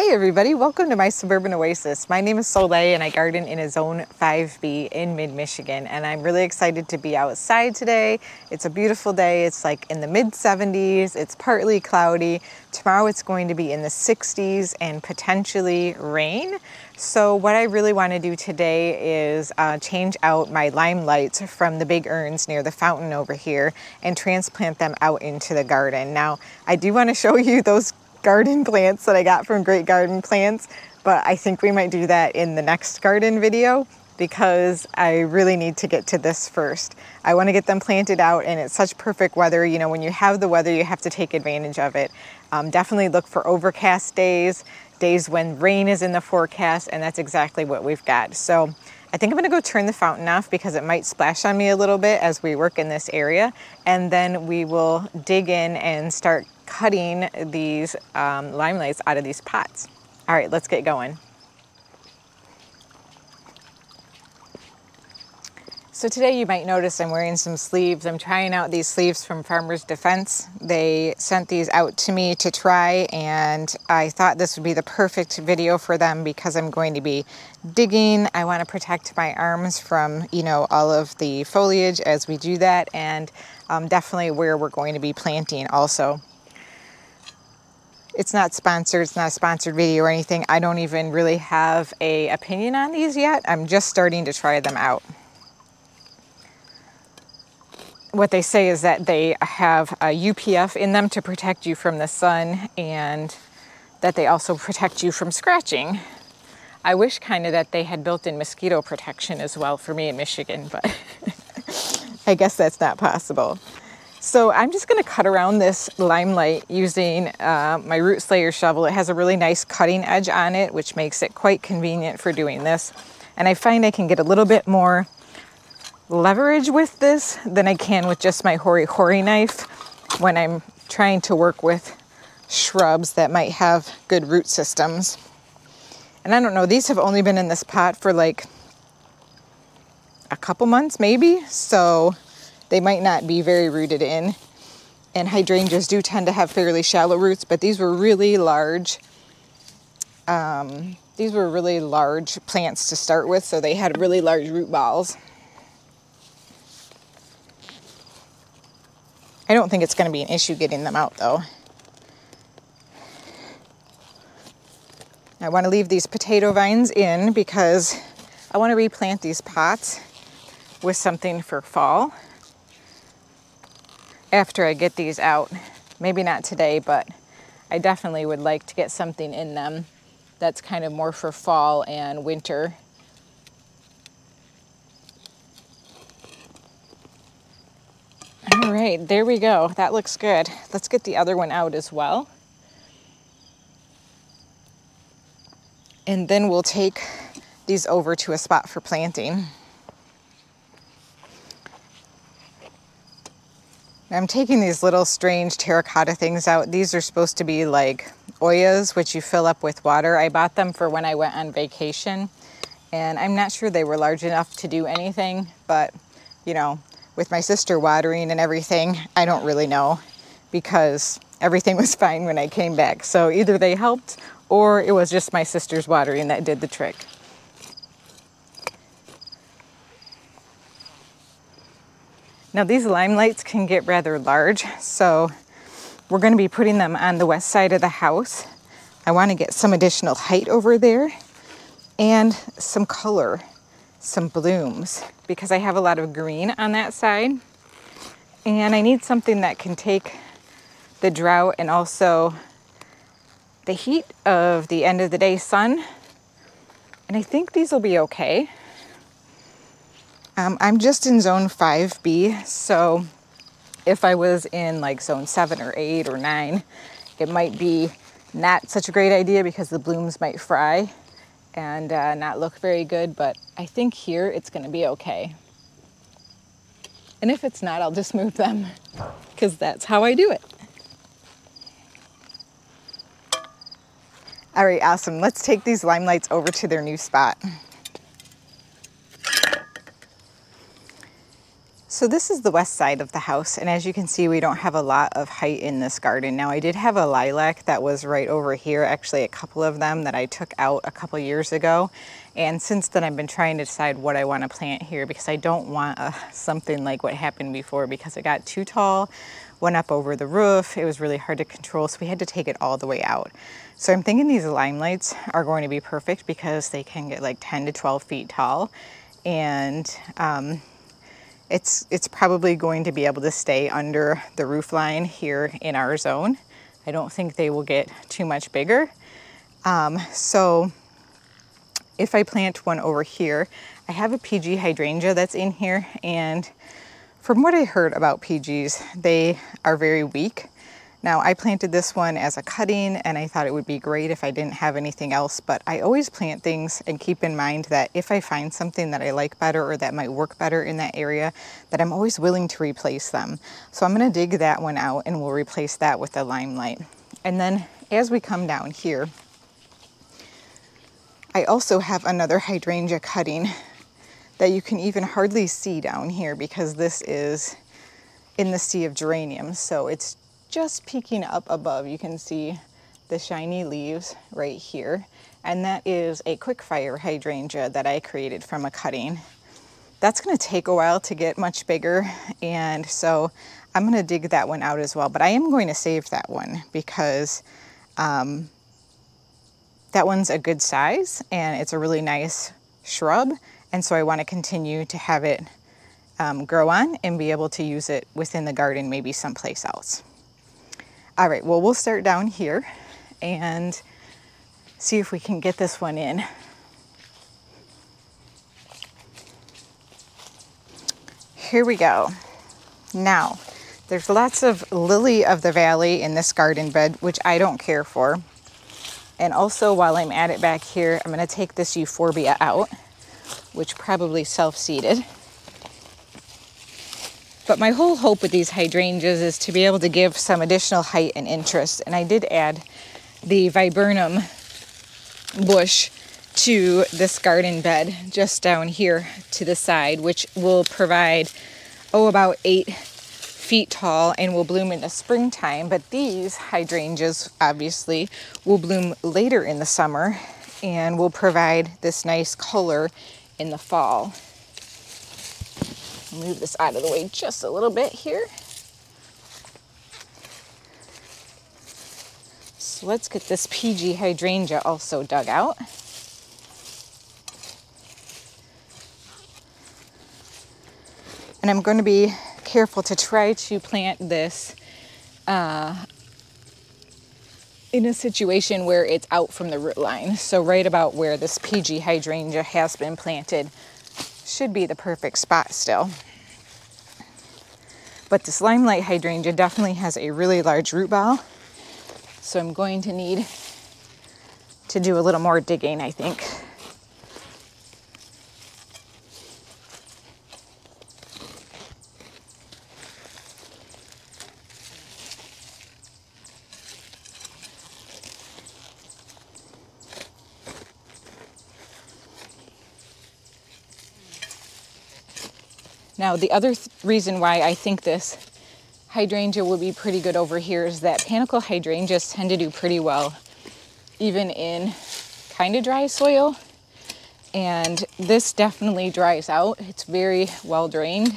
Hey everybody, welcome to my suburban oasis. My name is Soleil and I garden in a zone 5B in mid-Michigan and I'm really excited to be outside today. It's a beautiful day. It's like in the mid 70s. It's partly cloudy. Tomorrow it's going to be in the 60s and potentially rain. So what I really want to do today is uh, change out my limelights from the big urns near the fountain over here and transplant them out into the garden. Now I do want to show you those garden plants that I got from Great Garden Plants, but I think we might do that in the next garden video because I really need to get to this first. I want to get them planted out and it's such perfect weather. You know, when you have the weather, you have to take advantage of it. Um, definitely look for overcast days, days when rain is in the forecast, and that's exactly what we've got. So I think I'm gonna go turn the fountain off because it might splash on me a little bit as we work in this area. And then we will dig in and start cutting these um, limelights out of these pots. All right, let's get going. So today you might notice I'm wearing some sleeves. I'm trying out these sleeves from Farmers Defense. They sent these out to me to try and I thought this would be the perfect video for them because I'm going to be digging. I want to protect my arms from, you know, all of the foliage as we do that and um, definitely where we're going to be planting also. It's not sponsored, it's not a sponsored video or anything. I don't even really have a opinion on these yet. I'm just starting to try them out. What they say is that they have a UPF in them to protect you from the sun and that they also protect you from scratching. I wish kind of that they had built-in mosquito protection as well for me in Michigan, but I guess that's not possible. So I'm just gonna cut around this limelight using uh, my root slayer shovel. It has a really nice cutting edge on it, which makes it quite convenient for doing this. And I find I can get a little bit more leverage with this than I can with just my hori hori knife when I'm trying to work with shrubs that might have good root systems. And I don't know, these have only been in this pot for like a couple months maybe. So they might not be very rooted in. And hydrangeas do tend to have fairly shallow roots, but these were really large. Um, these were really large plants to start with, so they had really large root balls. I don't think it's going to be an issue getting them out though. I want to leave these potato vines in because I want to replant these pots with something for fall after I get these out. Maybe not today, but I definitely would like to get something in them that's kind of more for fall and winter. All right, there we go. That looks good. Let's get the other one out as well. And then we'll take these over to a spot for planting. I'm taking these little strange terracotta things out. These are supposed to be like oyas, which you fill up with water. I bought them for when I went on vacation and I'm not sure they were large enough to do anything, but you know, with my sister watering and everything, I don't really know because everything was fine when I came back. So either they helped or it was just my sister's watering that did the trick. Now these limelights can get rather large, so we're gonna be putting them on the west side of the house. I wanna get some additional height over there and some color, some blooms, because I have a lot of green on that side. And I need something that can take the drought and also the heat of the end of the day sun. And I think these will be okay. Um, I'm just in zone 5B, so if I was in like zone 7 or 8 or 9, it might be not such a great idea because the blooms might fry and uh, not look very good, but I think here it's going to be okay. And if it's not, I'll just move them because that's how I do it. All right, awesome. Let's take these limelights over to their new spot. So this is the west side of the house and as you can see we don't have a lot of height in this garden. Now I did have a lilac that was right over here, actually a couple of them that I took out a couple years ago and since then I've been trying to decide what I want to plant here because I don't want a, something like what happened before because it got too tall, went up over the roof, it was really hard to control so we had to take it all the way out. So I'm thinking these limelights are going to be perfect because they can get like 10 to 12 feet tall and um, it's, it's probably going to be able to stay under the roof line here in our zone. I don't think they will get too much bigger. Um, so if I plant one over here, I have a PG hydrangea that's in here and from what I heard about PGs, they are very weak. Now I planted this one as a cutting and I thought it would be great if I didn't have anything else, but I always plant things and keep in mind that if I find something that I like better or that might work better in that area, that I'm always willing to replace them. So I'm gonna dig that one out and we'll replace that with the limelight. And then as we come down here, I also have another hydrangea cutting that you can even hardly see down here because this is in the sea of geraniums. So it's just peeking up above, you can see the shiny leaves right here. And that is a quick fire hydrangea that I created from a cutting. That's gonna take a while to get much bigger. And so I'm gonna dig that one out as well, but I am going to save that one because um, that one's a good size and it's a really nice shrub. And so I wanna continue to have it um, grow on and be able to use it within the garden, maybe someplace else. All right, well, we'll start down here and see if we can get this one in. Here we go. Now, there's lots of lily of the valley in this garden bed, which I don't care for. And also while I'm at it back here, I'm gonna take this euphorbia out, which probably self-seeded. But my whole hope with these hydrangeas is to be able to give some additional height and interest. And I did add the viburnum bush to this garden bed just down here to the side, which will provide, oh, about eight feet tall and will bloom in the springtime. But these hydrangeas obviously will bloom later in the summer and will provide this nice color in the fall move this out of the way just a little bit here. So let's get this PG hydrangea also dug out. And I'm going to be careful to try to plant this uh, in a situation where it's out from the root line. So right about where this PG hydrangea has been planted should be the perfect spot still. But this limelight hydrangea definitely has a really large root ball. So I'm going to need to do a little more digging, I think. Now, the other th reason why I think this hydrangea will be pretty good over here is that panicle hydrangeas tend to do pretty well even in kind of dry soil. And this definitely dries out. It's very well drained.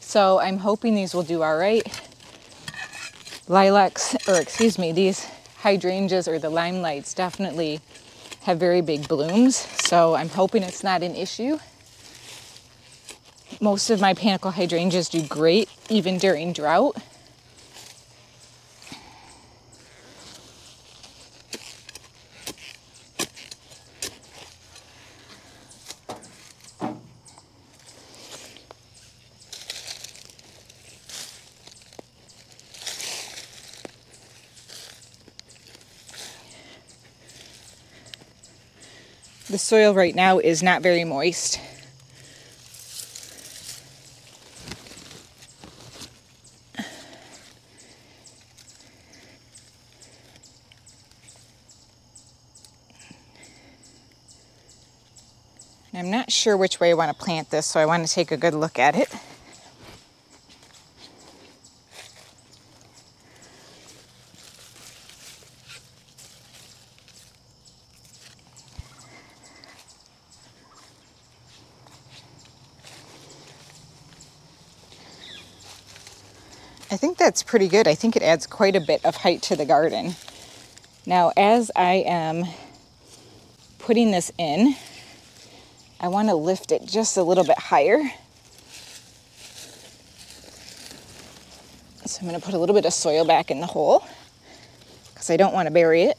So I'm hoping these will do all right. Lilacs, or excuse me, these hydrangeas or the limelights definitely have very big blooms. So I'm hoping it's not an issue. Most of my panicle hydrangeas do great even during drought. The soil right now is not very moist. I'm not sure which way I want to plant this, so I want to take a good look at it. I think that's pretty good. I think it adds quite a bit of height to the garden. Now, as I am putting this in, I want to lift it just a little bit higher. So I'm going to put a little bit of soil back in the hole because I don't want to bury it.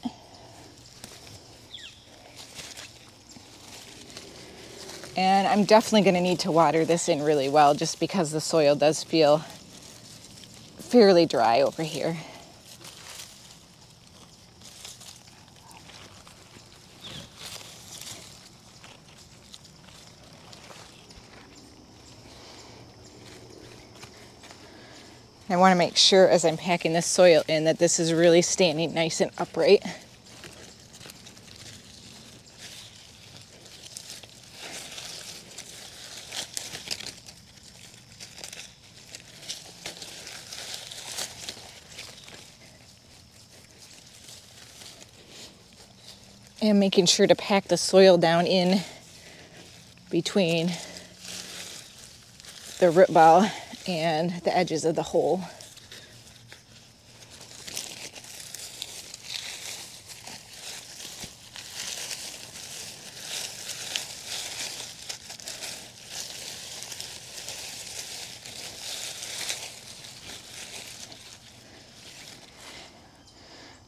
And I'm definitely going to need to water this in really well just because the soil does feel fairly dry over here. I want to make sure as I'm packing this soil in that this is really standing nice and upright. And making sure to pack the soil down in between the root ball and the edges of the hole.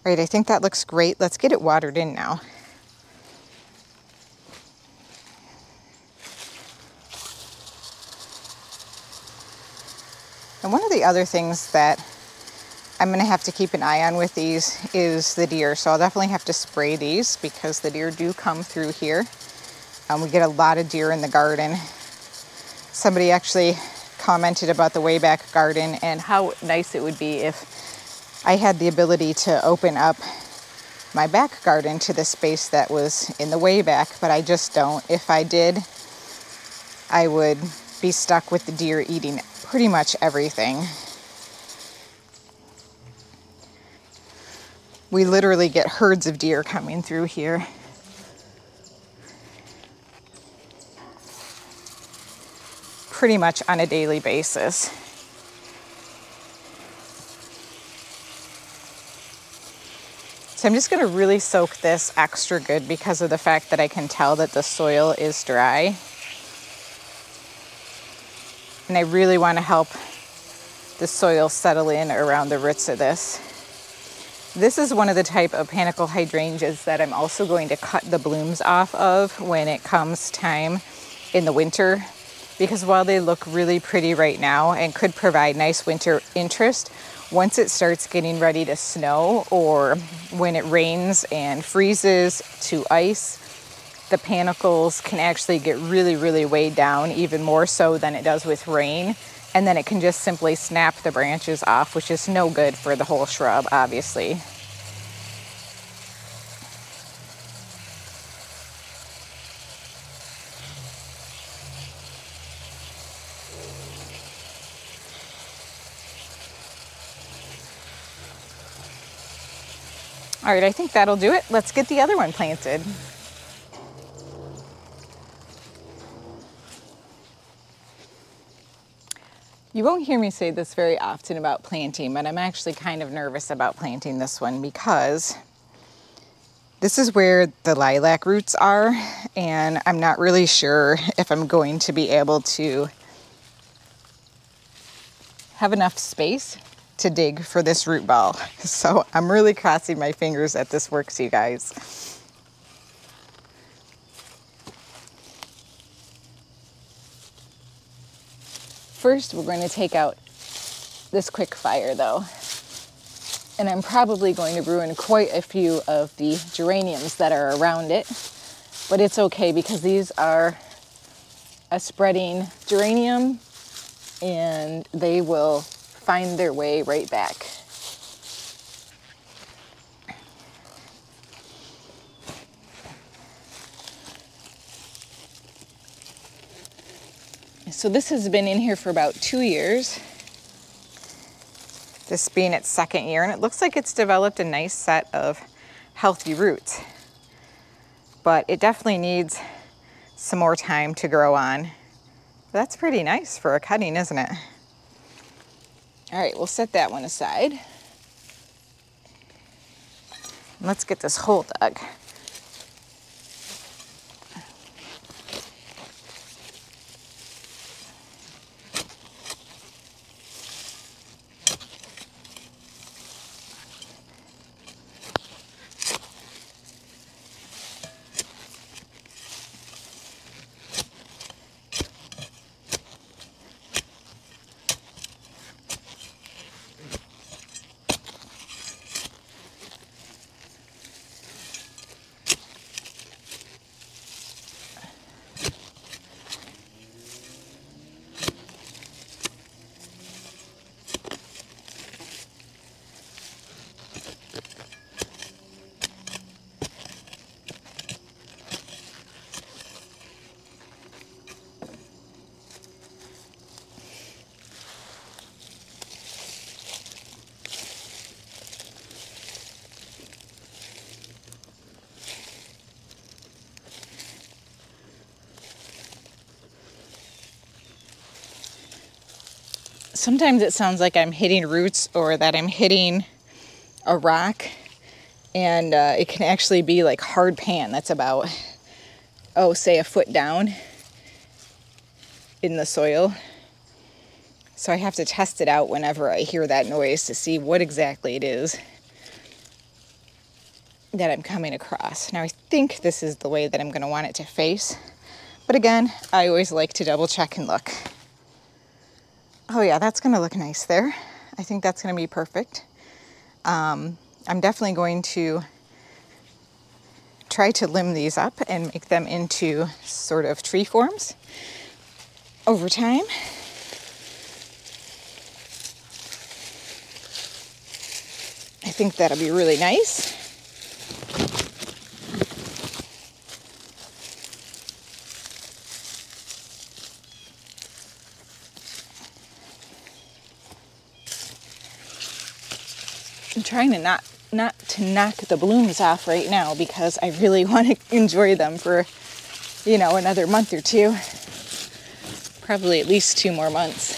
Right, I think that looks great. Let's get it watered in now. And one of the other things that I'm gonna have to keep an eye on with these is the deer. So I'll definitely have to spray these because the deer do come through here. Um, we get a lot of deer in the garden. Somebody actually commented about the way back garden and how nice it would be if I had the ability to open up my back garden to the space that was in the way back, but I just don't. If I did, I would be stuck with the deer eating pretty much everything. We literally get herds of deer coming through here. Pretty much on a daily basis. So I'm just going to really soak this extra good because of the fact that I can tell that the soil is dry and I really want to help the soil settle in around the roots of this. This is one of the type of panicle hydrangeas that I'm also going to cut the blooms off of when it comes time in the winter because while they look really pretty right now and could provide nice winter interest, once it starts getting ready to snow or when it rains and freezes to ice, the panicles can actually get really, really weighed down, even more so than it does with rain. And then it can just simply snap the branches off, which is no good for the whole shrub, obviously. All right, I think that'll do it. Let's get the other one planted. You won't hear me say this very often about planting, but I'm actually kind of nervous about planting this one because this is where the lilac roots are, and I'm not really sure if I'm going to be able to have enough space to dig for this root ball. So I'm really crossing my fingers that this works, you guys. First, we're going to take out this quick fire though. And I'm probably going to ruin quite a few of the geraniums that are around it. But it's okay because these are a spreading geranium and they will find their way right back. So this has been in here for about two years. This being its second year, and it looks like it's developed a nice set of healthy roots. But it definitely needs some more time to grow on. That's pretty nice for a cutting, isn't it? All right, we'll set that one aside. Let's get this hole dug. Sometimes it sounds like I'm hitting roots or that I'm hitting a rock and uh, it can actually be like hard pan that's about oh say a foot down in the soil so I have to test it out whenever I hear that noise to see what exactly it is that I'm coming across. Now I think this is the way that I'm going to want it to face but again I always like to double check and look. Oh yeah, that's gonna look nice there. I think that's gonna be perfect. Um, I'm definitely going to try to limb these up and make them into sort of tree forms over time. I think that'll be really nice. I'm trying to not not to knock the blooms off right now because I really want to enjoy them for you know another month or two. Probably at least two more months.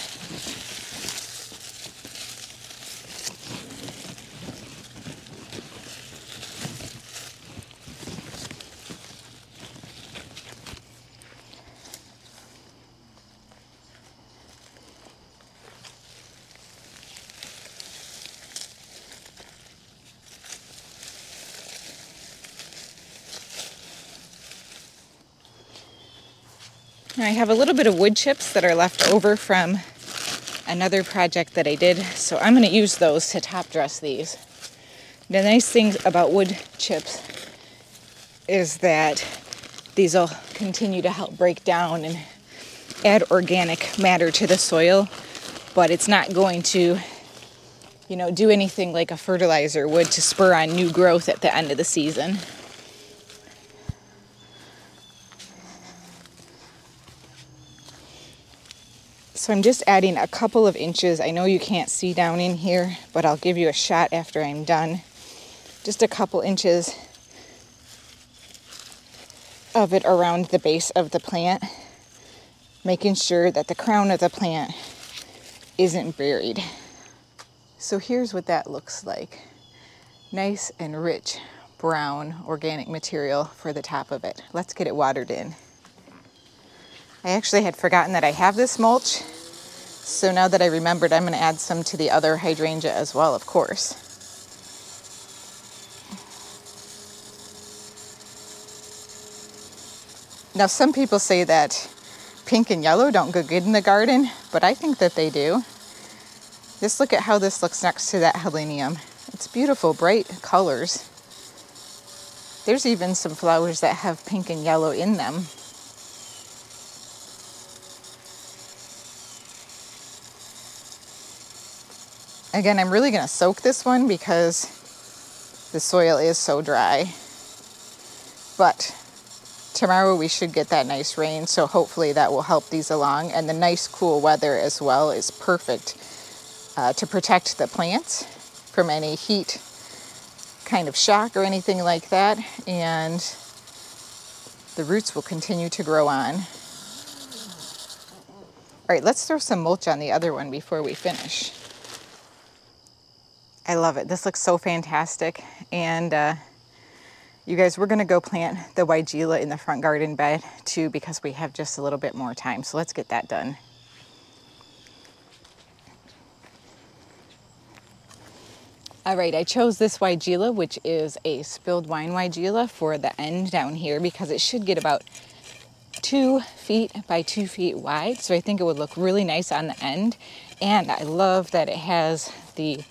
I have a little bit of wood chips that are left over from another project that I did, so I'm going to use those to top dress these. The nice thing about wood chips is that these will continue to help break down and add organic matter to the soil, but it's not going to, you know, do anything like a fertilizer would to spur on new growth at the end of the season. So I'm just adding a couple of inches. I know you can't see down in here, but I'll give you a shot after I'm done. Just a couple inches of it around the base of the plant, making sure that the crown of the plant isn't buried. So here's what that looks like. Nice and rich brown organic material for the top of it. Let's get it watered in. I actually had forgotten that I have this mulch. So now that I remembered, I'm going to add some to the other hydrangea as well, of course. Now, some people say that pink and yellow don't go good in the garden, but I think that they do. Just look at how this looks next to that helenium. It's beautiful, bright colors. There's even some flowers that have pink and yellow in them. Again, I'm really going to soak this one because the soil is so dry. But tomorrow we should get that nice rain, so hopefully that will help these along. And the nice cool weather as well is perfect uh, to protect the plants from any heat kind of shock or anything like that. And the roots will continue to grow on. All right, let's throw some mulch on the other one before we finish. I love it. This looks so fantastic. And uh, you guys, we're gonna go plant the Weigela in the front garden bed too because we have just a little bit more time. So let's get that done. All right, I chose this Weigela, which is a spilled wine Weigela for the end down here because it should get about two feet by two feet wide. So I think it would look really nice on the end. And I love that it has the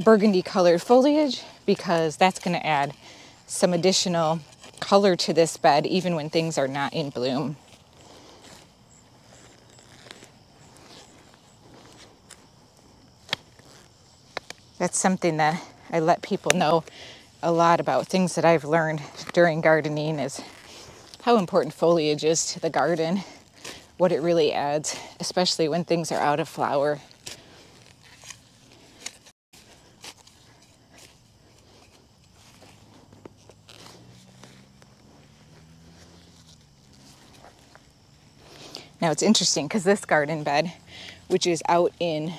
burgundy colored foliage because that's gonna add some additional color to this bed even when things are not in bloom. That's something that I let people know a lot about things that I've learned during gardening is how important foliage is to the garden, what it really adds, especially when things are out of flower. Now it's interesting because this garden bed, which is out in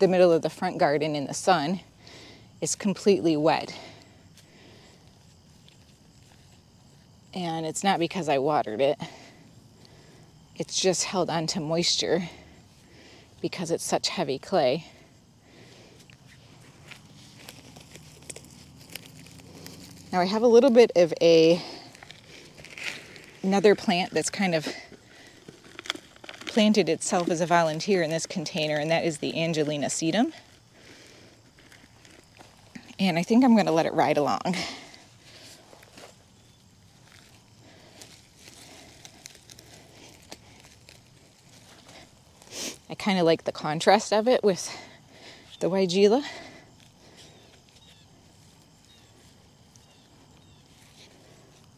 the middle of the front garden in the sun, is completely wet. And it's not because I watered it. It's just held on to moisture because it's such heavy clay. Now I have a little bit of a another plant that's kind of planted itself as a volunteer in this container, and that is the Angelina sedum. And I think I'm going to let it ride along. I kind of like the contrast of it with the Weigela.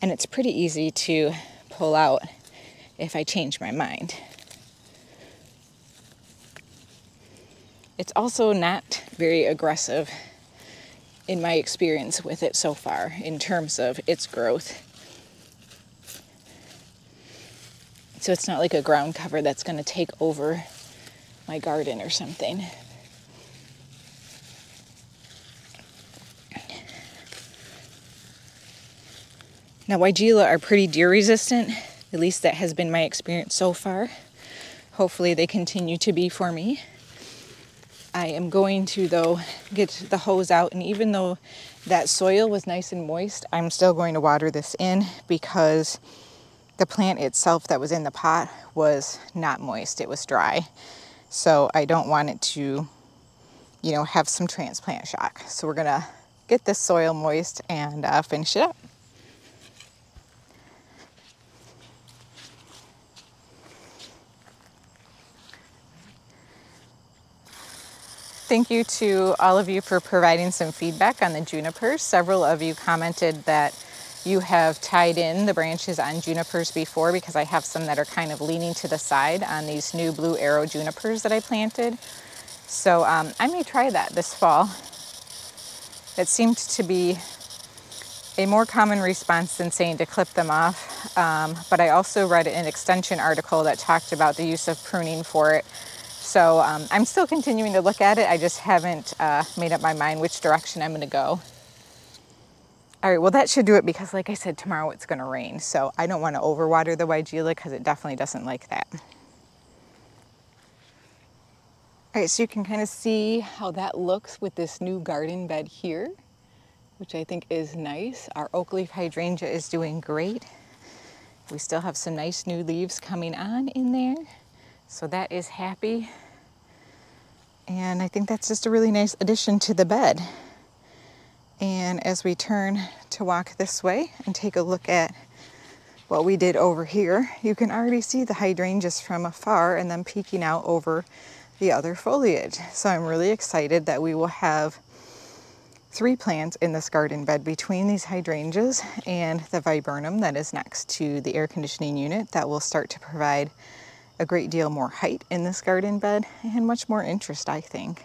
And it's pretty easy to pull out if I change my mind. It's also not very aggressive in my experience with it so far in terms of its growth. So it's not like a ground cover that's going to take over my garden or something. Now, Weigela are pretty deer resistant, at least that has been my experience so far. Hopefully, they continue to be for me. I am going to, though, get the hose out. And even though that soil was nice and moist, I'm still going to water this in because the plant itself that was in the pot was not moist, it was dry. So I don't want it to, you know, have some transplant shock. So we're gonna get this soil moist and uh, finish it up. Thank you to all of you for providing some feedback on the junipers. Several of you commented that you have tied in the branches on junipers before because I have some that are kind of leaning to the side on these new blue arrow junipers that I planted. So um, I may try that this fall. It seemed to be a more common response than saying to clip them off. Um, but I also read an extension article that talked about the use of pruning for it so um, I'm still continuing to look at it. I just haven't uh, made up my mind which direction I'm going to go. All right, well, that should do it because, like I said, tomorrow it's going to rain. So I don't want to overwater the Weigela because it definitely doesn't like that. All right, so you can kind of see how that looks with this new garden bed here, which I think is nice. Our oak leaf hydrangea is doing great. We still have some nice new leaves coming on in there. So that is happy. And I think that's just a really nice addition to the bed. And as we turn to walk this way and take a look at what we did over here, you can already see the hydrangeas from afar and then peeking out over the other foliage. So I'm really excited that we will have three plants in this garden bed between these hydrangeas and the viburnum that is next to the air conditioning unit that will start to provide a great deal more height in this garden bed and much more interest, I think.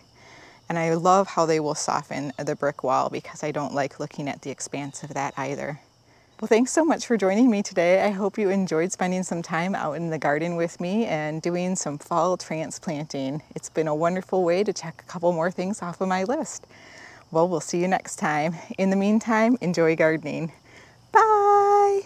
And I love how they will soften the brick wall because I don't like looking at the expanse of that either. Well, thanks so much for joining me today. I hope you enjoyed spending some time out in the garden with me and doing some fall transplanting. It's been a wonderful way to check a couple more things off of my list. Well, we'll see you next time. In the meantime, enjoy gardening. Bye!